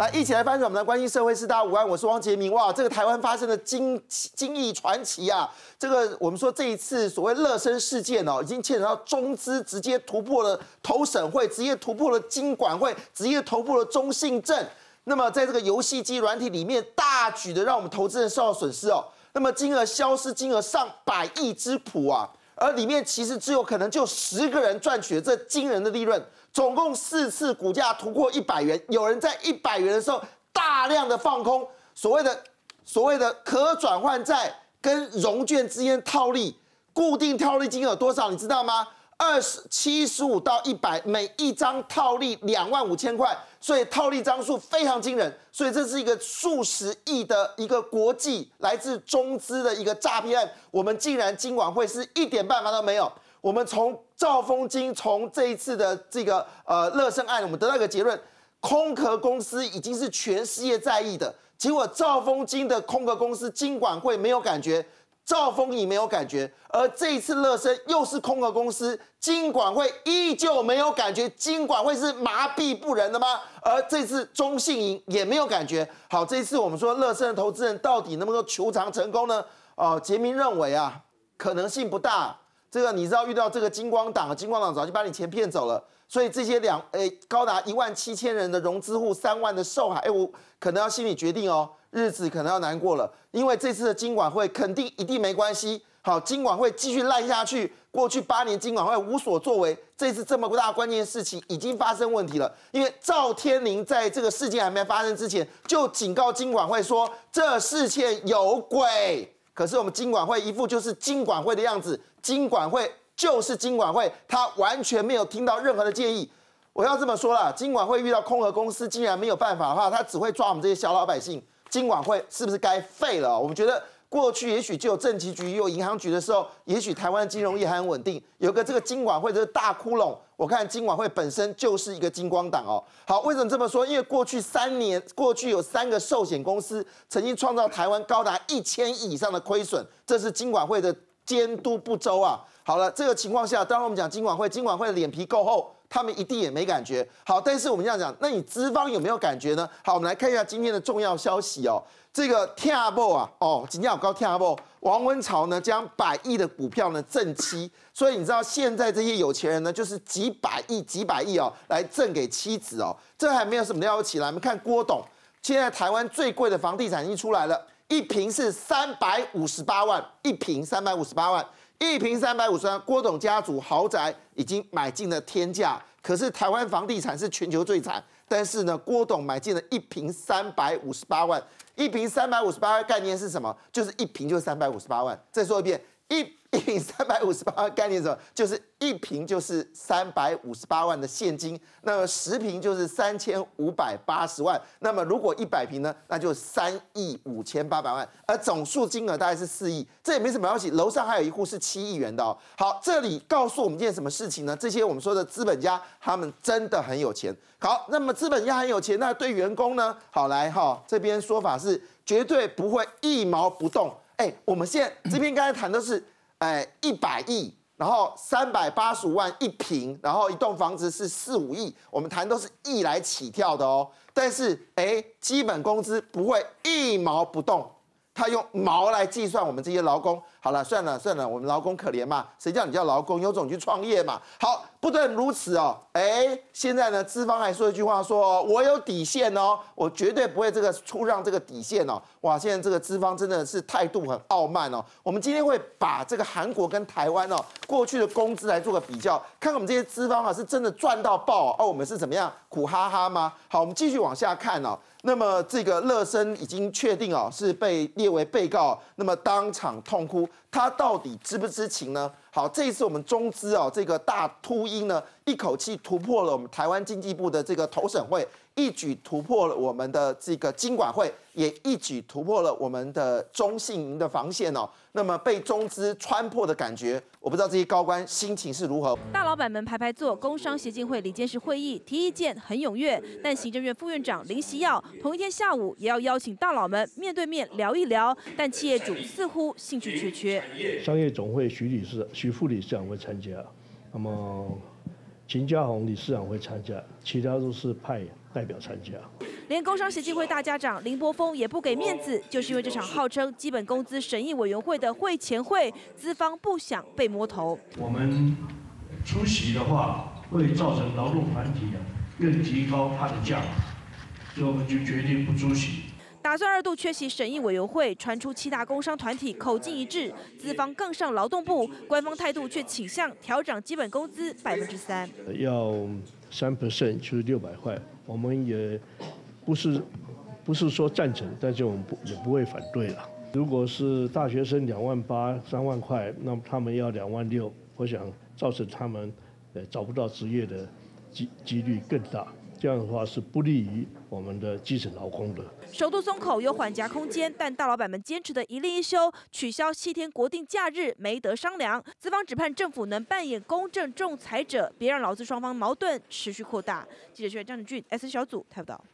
来，一起来翻转我们的关心社会四大五案。我是汪杰明。哇，这个台湾发生的惊惊异传奇啊！这个我们说这一次所谓乐生事件哦，已经牵扯到中资，直接突破了投审会，直接突破了经管会，直接突破了中信证。那么在这个游戏机软体里面，大举的让我们投资人受到损失哦。那么金额消失，金额上百亿之谱啊！而里面其实只有可能就十个人赚取了这惊人的利润。总共四次股价突破一百元，有人在一百元的时候大量的放空，所谓的所谓的可转换债跟融券之间套利，固定套利金额多少？你知道吗？二十七十五到一百，每一张套利两万五千块，所以套利张数非常惊人，所以这是一个数十亿的一个国际来自中资的一个诈骗案，我们竟然今晚会是一点办法都没有。我们从兆丰金从这一次的这个呃乐盛案，我们得到一个结论：空壳公司已经是全世界在意的。结果兆丰金的空壳公司金管会没有感觉，兆丰也没有感觉，而这一次乐生又是空壳公司，金管会依旧没有感觉。金管会是麻痹不仁的吗？而这次中信银也没有感觉。好，这一次我们说乐生的投资人到底能不能求偿成功呢？哦，杰明认为啊，可能性不大。这个你知道遇到这个金光党，金光党早就把你钱骗走了，所以这些两诶高达一万七千人的融资户，三万的受害，哎我可能要心里决定哦，日子可能要难过了，因为这次的金管会肯定一定没关系，好，金管会继续烂下去，过去八年金管会无所作为，这次这么大关键事情已经发生问题了，因为赵天林在这个事件还没发生之前就警告金管会说这事件有鬼。可是我们金管会一副就是金管会的样子，金管会就是金管会，他完全没有听到任何的建议。我要这么说了，金管会遇到空壳公司竟然没有办法的话，他只会抓我们这些小老百姓。金管会是不是该废了？我们觉得。过去也许就有政企局、有银行局的时候，也许台湾的金融业还很稳定。有个这个金管会这个大窟窿，我看金管会本身就是一个金光党哦。好，为什么这么说？因为过去三年，过去有三个寿险公司曾经创造台湾高达一千亿以上的亏损，这是金管会的监督不周啊。好了，这个情况下，当然我们讲金管会，金管会的脸皮够厚，他们一定也没感觉。好，但是我们这样讲，那你资方有没有感觉呢？好，我们来看一下今天的重要消息哦。这个天阿布啊，哦，今天有高天阿布，王文潮呢将百亿的股票呢赠妻，所以你知道现在这些有钱人呢，就是几百亿、几百亿哦，来赠给妻子哦，这还没有什么了不起来。我们看郭董，现在台湾最贵的房地产已经出来了，一瓶是三百五十八万，一瓶三百五十八万，一瓶三百五十万，郭董家族豪宅已经买进了天价，可是台湾房地产是全球最惨，但是呢，郭董买进了一瓶三百五十八万。一瓶三百五十八万概念是什么？就是一瓶就是三百五十八万。再说一遍，一一瓶三百五十八万概念是什么？就是一瓶就是三百五十八万的现金。那么十瓶就是三千五百八十万。那么如果一百瓶呢？那就三亿五千八百万。而总数金额大概是四亿。这也没什么关系。楼上还有一户是七亿元的哦。好，这里告诉我们一件什么事情呢？这些我们说的资本家，他们真的很有钱。好，那么资本家很有钱，那对员工呢？好来哈，这边说法是绝对不会一毛不动。哎，我们现在这边刚才谈的是，哎，一百亿，然后三百八十五万一平，然后一栋房子是四五亿，我们谈都是亿来起跳的哦。但是哎，基本工资不会一毛不动。他用毛来计算我们这些劳工，好了，算了算了，我们劳工可怜嘛，谁叫你叫劳工，有种去创业嘛。好，不但如此哦，哎，现在呢，资方还说一句话，说我有底线哦，我绝对不会这个出让这个底线哦。哇，现在这个资方真的是态度很傲慢哦。我们今天会把这个韩国跟台湾哦过去的工资来做个比较，看看我们这些资方啊是真的赚到爆哦，我们是怎么样苦哈哈吗？好，我们继续往下看哦。那么这个乐生已经确定哦，是被列为被告，那么当场痛哭，他到底知不知情呢？好，这一次我们中资哦，这个大秃鹰呢，一口气突破了我们台湾经济部的这个投审会，一举突破了我们的这个经管会，也一举突破了我们的中信银的防线哦。那么被中资穿破的感觉，我不知道这些高官心情是如何。大老板们排排坐，工商协进会里监事会议提意见很踊跃，但行政院副院长林习耀同一天下午也要邀请大佬们面对面聊一聊，但企业主似乎兴趣缺缺。商业总会徐理事、徐副理事长会参加，那么秦家宏理事长会参加，其他都是派代表参加。连工商协进会大家长林柏峰也不给面子，就是因为这场号称基本工资审议委员会的会前会，资方不想被摸头。我们出席的话，会造成劳动团体啊更提高它的价，所以我们就决定不出席。打算二度缺席审议委员会，传出七大工商团体口径一致，资方更上劳动部，官方态度却倾向调整基本工资百分之三。要三 percent 就是六百块，我们也不是不是说赞成，但是我们不也不会反对了。如果是大学生两万八三万块，那么他们要两万六，我想造成他们呃找不到职业的几几率更大。这样的话是不利于我们的基层劳工的。首度松口有缓夹空间，但大老板们坚持的一例一休，取消七天国定假日没得商量。资方只盼政府能扮演公正仲裁者，别让劳资双方矛盾持续扩大。记者张子俊 S 小组台报道。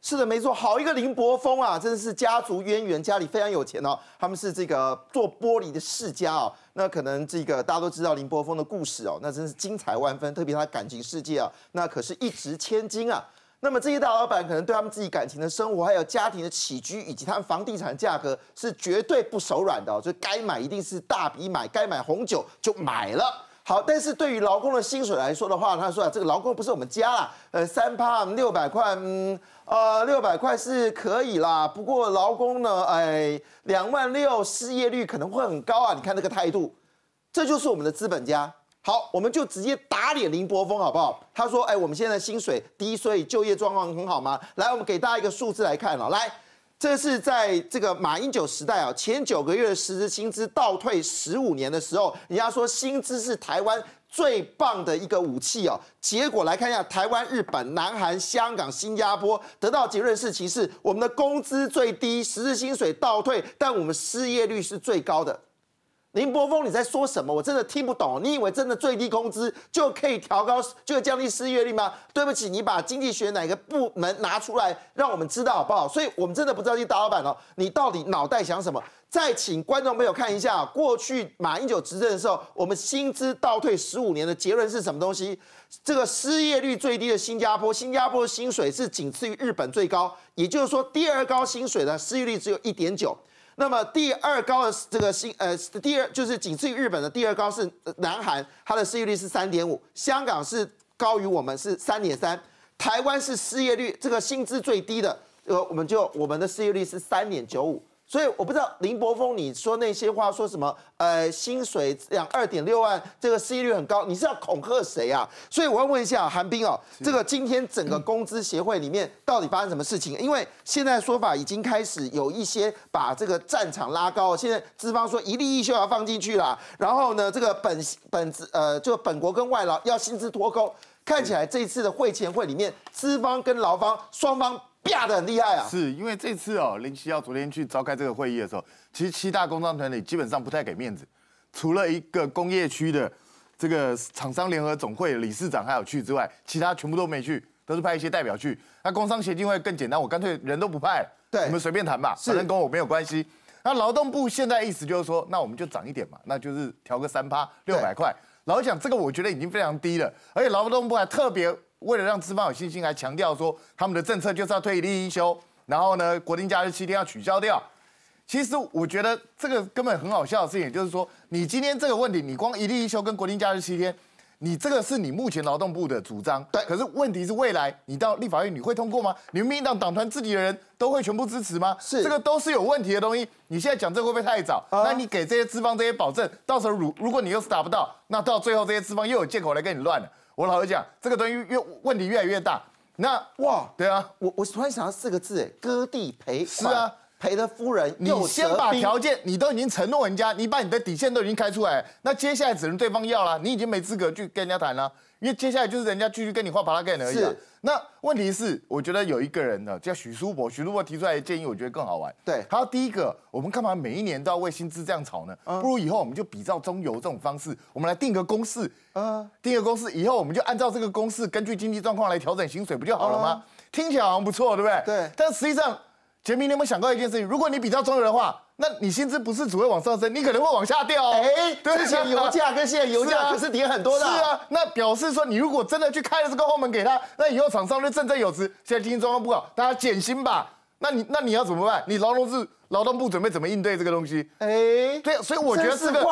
是的，没错，好一个林柏峰啊，真的是家族渊源，家里非常有钱哦。他们是这个做玻璃的世家哦。那可能这个大家都知道林柏峰的故事哦，那真是精彩万分，特别他感情世界啊，那可是一掷千金啊。那么这些大老板可能对他们自己感情的生活，还有家庭的起居，以及他们房地产价格是绝对不手软的，所以该买一定是大笔买，该买红酒就买了。好，但是对于劳工的薪水来说的话，他说啊，这个劳工不是我们家啦，呃，三趴六百块，嗯，呃，六百块是可以啦。不过劳工呢，哎，两万六，失业率可能会很高啊。你看这个态度，这就是我们的资本家。好，我们就直接打脸林柏峰好不好？他说，哎，我们现在薪水低，所以就业状况很好吗？来，我们给大家一个数字来看哦，来。这是在这个马英九时代啊，前九个月的实时薪资倒退十五年的时候，人家说薪资是台湾最棒的一个武器哦。结果来看一下，台湾、日本、南韩、香港、新加坡得到结论是，其实我们的工资最低，实时薪水倒退，但我们失业率是最高的。林柏峰，你在说什么？我真的听不懂。你以为真的最低工资就可以调高，就会降低失业率吗？对不起，你把经济学哪个部门拿出来，让我们知道好不好？所以我们真的不知道你大老板哦，你到底脑袋想什么？再请观众朋友看一下，过去马英九执政的时候，我们薪资倒退十五年的结论是什么东西？这个失业率最低的新加坡，新加坡的薪水是仅次于日本最高，也就是说第二高薪水的失业率只有一点九。那么第二高的这个薪呃，第二就是仅次于日本的第二高是南韩，它的失业率是三点五，香港是高于我们是三点三，台湾是失业率这个薪资最低的，呃，我们就我们的失业率是三点九五。所以我不知道林柏峰你说那些话说什么？呃，薪水两二点六万，这个失业率很高，你是要恐吓谁啊？所以我要问一下韩冰哦，这个今天整个工资协会里面到底发生什么事情？因为现在说法已经开始有一些把这个战场拉高，现在资方说一例一休要放进去了，然后呢，这个本本资呃就本国跟外劳要薪资脱钩，看起来这一次的会前会里面，资方跟劳方双方。啪的很厉害啊！是因为这次哦，林奇耀昨天去召开这个会议的时候，其实七大工商团体基本上不太给面子，除了一个工业区的这个厂商联合总会理事长还有去之外，其他全部都没去，都是派一些代表去。那工商协进会更简单，我干脆人都不派，对，你们随便谈吧，反正跟我没有关系。那劳动部现在意思就是说，那我们就涨一点嘛，那就是调个三趴六百块。老实讲，这个我觉得已经非常低了，而且劳动部还特别。为了让资方有信心，还强调说他们的政策就是要推一立一休，然后呢，国定假日七天要取消掉。其实我觉得这个根本很好笑的事情，就是说你今天这个问题，你光一例一休跟国定假日七天，你这个是你目前劳动部的主张。对。可是问题是未来你到立法院你会通过吗？你们民进党党团自己的人都会全部支持吗？是。这个都是有问题的东西。你现在讲这会不会太早？那你给这些资方这些保证，到时候如如果你又是达不到，那到最后这些资方又有借口来跟你乱了。我老实讲，这个东西越问题越来越大。那哇，对啊，我我突然想到四个字，哎，割地赔是啊，赔的夫人。你先把条件，你都已经承诺人家，你把你的底线都已经开出来，那接下来只能对方要了，你已经没资格去跟人家谈了。因为接下来就是人家继续跟你画巴拉盖而已。是。那问题是，我觉得有一个人呢，叫许书博，许书博提出来的建议，我觉得更好玩。对。他第一个，我们干嘛每一年都要为薪资这样吵呢？不如以后我们就比照中游这种方式，我们来定个公式。嗯。定个公式，以后我们就按照这个公式，根据经济状况来调整薪水，不就好了吗？听起来好像不错，对不对？对。但实际上，杰明，你有没有想过一件事情？如果你比较中油的话，那你薪资不是只会往上升，你可能会往下掉。哎，之前油价跟现在油价可是跌很多的。是啊，那表示说你如果真的去开了这个后门给他，那以后厂商就振振有词。现在经济状况不好，大家减薪吧。那你那你要怎么办？你劳动是劳动部准备怎么应对这个东西？哎，对，所以我觉得这个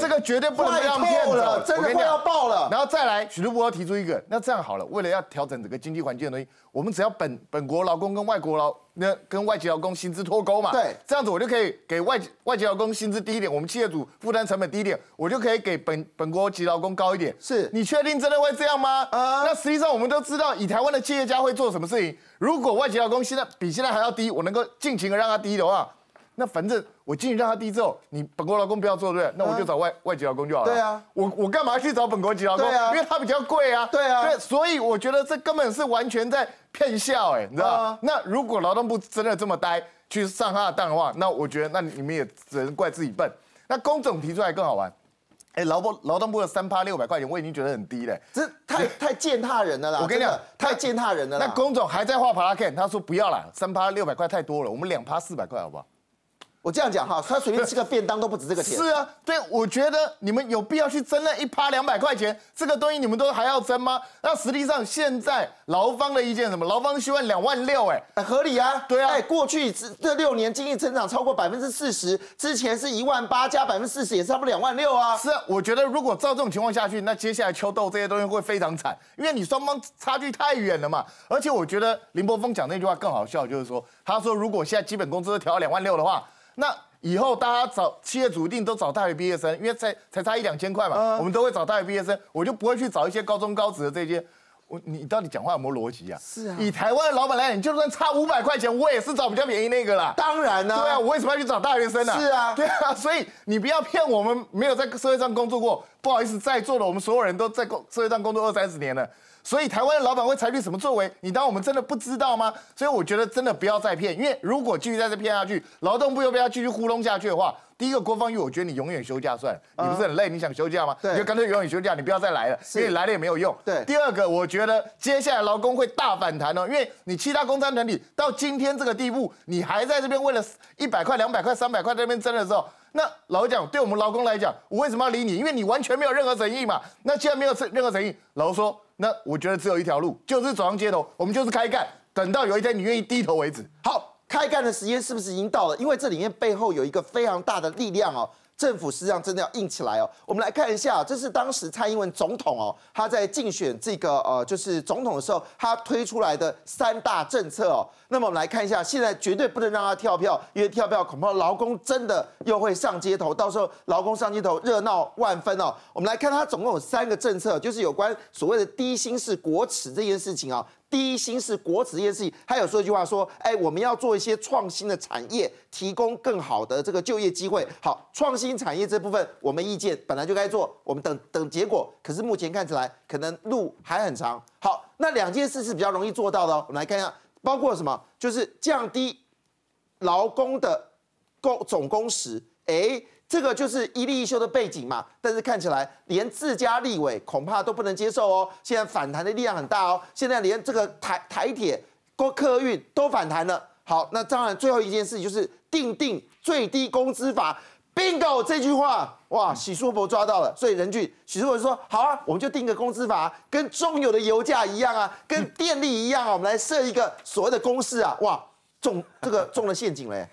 这个绝对不能让骗了，真的快要爆了。然后再来，许多部要提出一个，那这样好了，为了要调整整个经济环境的东西，我们只要本本国劳工跟外国劳那跟外籍劳工薪资脱钩嘛，对，这样子我就可以给外外籍劳工薪资低一点，我们企业主负担成本低一点，我就可以给本本国籍劳工高一点。是你确定真的会这样吗？啊，那实际上我们都知道，以台湾的企业家会做什么事情？如果外籍劳工现在比现在还要低，我能够尽情的让他低的话，那反正我进去让他低之后，你本国劳工不要做对，那我就找外外籍劳工就好了。对啊，我我干嘛去找本国籍劳工？对啊，因为他比较贵啊。对啊，对，所以我觉得这根本是完全在骗笑，哎，你知道吗？那如果劳动部真的这么呆去上他的当的话，那我觉得那你们也只能怪自己笨。那工总提出来更好玩。哎，劳部劳动部的三趴六百块钱，我已经觉得很低了，这太太践踏人了啦！我跟你讲，太践踏人了。那龚总还在画 p l a k 他说不要啦，三趴六百块太多了，我们两趴四百块好不好？我这样讲哈，他随便吃个便当都不止这个钱。是啊，对，我觉得你们有必要去争那一趴两百块钱，这个东西你们都还要争吗？那实际上现在劳方的意见什么？劳方希望两万六，哎，合理啊。对啊，哎，过去这这六年经济增长超过百分之四十，之前是一万八加百分之四十，也差不多两万六啊。是啊，我觉得如果照这种情况下去，那接下来秋豆这些东西会非常惨，因为你双方差距太远了嘛。而且我觉得林柏峰讲那句话更好笑，就是说，他说如果现在基本工资调到两万六的话，那以后大家找企业主一定都找大学毕业生，因为才才差一两千块嘛，我们都会找大学毕业生，我就不会去找一些高中高职的这些。我你到底讲话有没有逻辑啊？是啊，以台湾的老板来讲，你就算差五百块钱，我也是找比较便宜那个啦。当然呢，对啊，我为什么要去找大学生呢？是啊，对啊，所以你不要骗我们，没有在社会上工作过，不好意思，在座的我们所有人都在工社会上工作二三十年了。所以台湾的老板会采取什么作为？你当我们真的不知道吗？所以我觉得真的不要再骗，因为如果继续在这骗下去，劳动部又被他继续糊弄下去的话，第一个郭方玉，我觉得你永远休假算了，你不是很累？你想休假吗？你就干脆永远休假，你不要再来了，因为来了也没有用。对。第二个，我觉得接下来劳工会大反弹哦，因为你其他工商团体到今天这个地步，你还在这边为了一百块、两百块、三百块在那边争的时候。那老讲，对我们劳工来讲，我为什么要理你？因为你完全没有任何诚意嘛。那既然没有任何诚意，老说，那我觉得只有一条路，就是走上街头，我们就是开干，等到有一天你愿意低头为止。好，开干的时间是不是已经到了？因为这里面背后有一个非常大的力量哦。政府实际上真的要硬起来哦。我们来看一下，这是当时蔡英文总统哦，他在竞选这个呃，就是总统的时候，他推出来的三大政策哦。那么我们来看一下，现在绝对不能让他跳票，因为跳票恐怕劳工真的又会上街头，到时候劳工上街头热闹万分哦。我们来看他总共有三个政策，就是有关所谓的低薪是国耻这件事情啊。低薪是国耻这件事情，他有说一句话说：“哎，我们要做一些创新的产业，提供更好的这个就业机会。”好，创新产业这部分，我们意见本来就该做，我们等等结果。可是目前看起来，可能路还很长。好，那两件事是比较容易做到的，我们来看一下，包括什么？就是降低劳工的工总工时。哎。这个就是一例一休的背景嘛，但是看起来连自家立委恐怕都不能接受哦。现在反弹的力量很大哦，现在连这个台台铁、过客运都反弹了。好，那当然最后一件事就是定定最低工资法，bingo 这句话，哇，许淑伯抓到了。所以任俊许淑伯说，好啊，我们就定个工资法，跟中油的油价一样啊，跟电力一样啊，我们来设一个所谓的公式啊，哇，中这个中了陷阱嘞。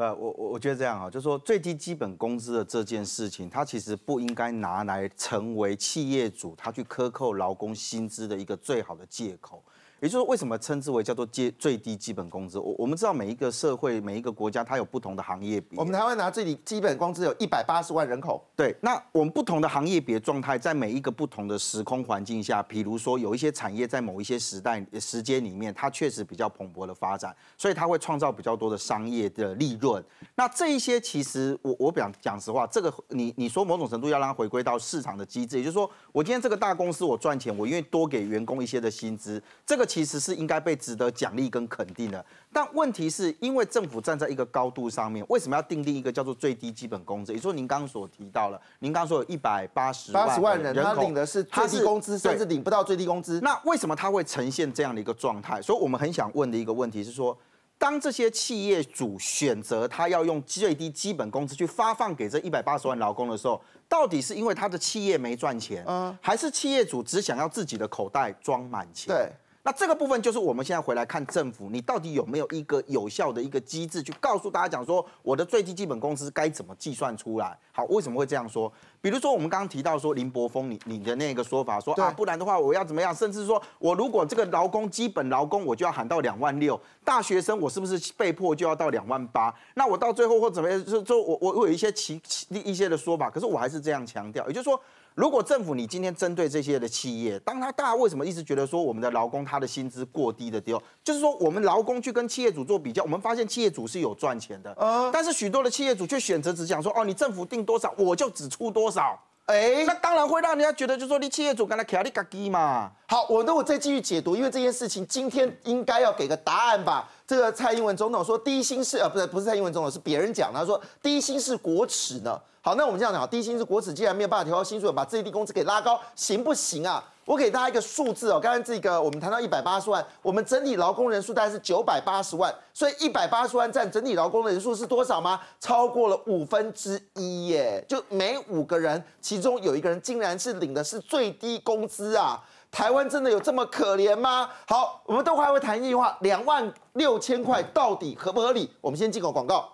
呃，我我我觉得这样啊，就是说最低基本工资的这件事情，它其实不应该拿来成为企业主他去克扣劳工薪资的一个最好的借口。也就是为什么称之为叫做接最低基本工资？我我们知道每一个社会每一个国家它有不同的行业比。我们台湾拿最低基本工资有一百八十万人口。对，那我们不同的行业别状态，在每一个不同的时空环境下，比如说有一些产业在某一些时代时间里面，它确实比较蓬勃的发展，所以它会创造比较多的商业的利润。那这一些其实我我讲讲实话，这个你你说某种程度要让它回归到市场的机制，也就是说，我今天这个大公司我赚钱，我愿意多给员工一些的薪资，这个。其实是应该被值得奖励跟肯定的，但问题是因为政府站在一个高度上面，为什么要订定一个叫做最低基本工资？也就是说，您刚刚所提到了，您刚刚说有一百八十八十万人，他领的是最低工资，甚至领不到最低工资。那为什么他会呈现这样的一个状态？所以我们很想问的一个问题是说，当这些企业主选择他要用最低基本工资去发放给这一百八十万劳工的时候，到底是因为他的企业没赚钱，嗯还是企业主只想要自己的口袋装满钱？对。那这个部分就是我们现在回来看政府，你到底有没有一个有效的一个机制去告诉大家讲说，我的最低基本工资该怎么计算出来？好，为什么会这样说？比如说我们刚刚提到说林柏峰，你你的那个说法说啊，不然的话我要怎么样？甚至说我如果这个劳工基本劳工我就要喊到两万六，大学生我是不是被迫就要到两万八？那我到最后或怎么样？就就我我我有一些其其一些的说法，可是我还是这样强调，也就是说。如果政府你今天针对这些的企业，当他大家为什么一直觉得说我们的劳工他的薪资过低的地方，就是说我们劳工去跟企业主做比较，我们发现企业主是有赚钱的，但是许多的企业主却选择只讲说哦，你政府定多少我就只出多少，哎那当然会让人家觉得就是说你企业主跟他卡你嘎叽嘛。好，我那我再继续解读，因为这件事情今天应该要给个答案吧。这个蔡英文总统说低薪是呃不是不是蔡英文总统是别人讲，他说低薪是国耻呢。好，那我们这样讲，低薪是国耻，既然没有办法调高薪水，把最低工资给拉高，行不行啊？我给大家一个数字哦，刚刚这个我们谈到一百八十万，我们整体劳工人数大概是九百八十万，所以一百八十万占整体劳工的人数是多少吗？超过了五分之一耶，就每五个人，其中有一个人竟然是领的是最低工资啊！台湾真的有这么可怜吗？好，我们都还会谈一句话，两万六千块到底合不合理？我们先进口广告。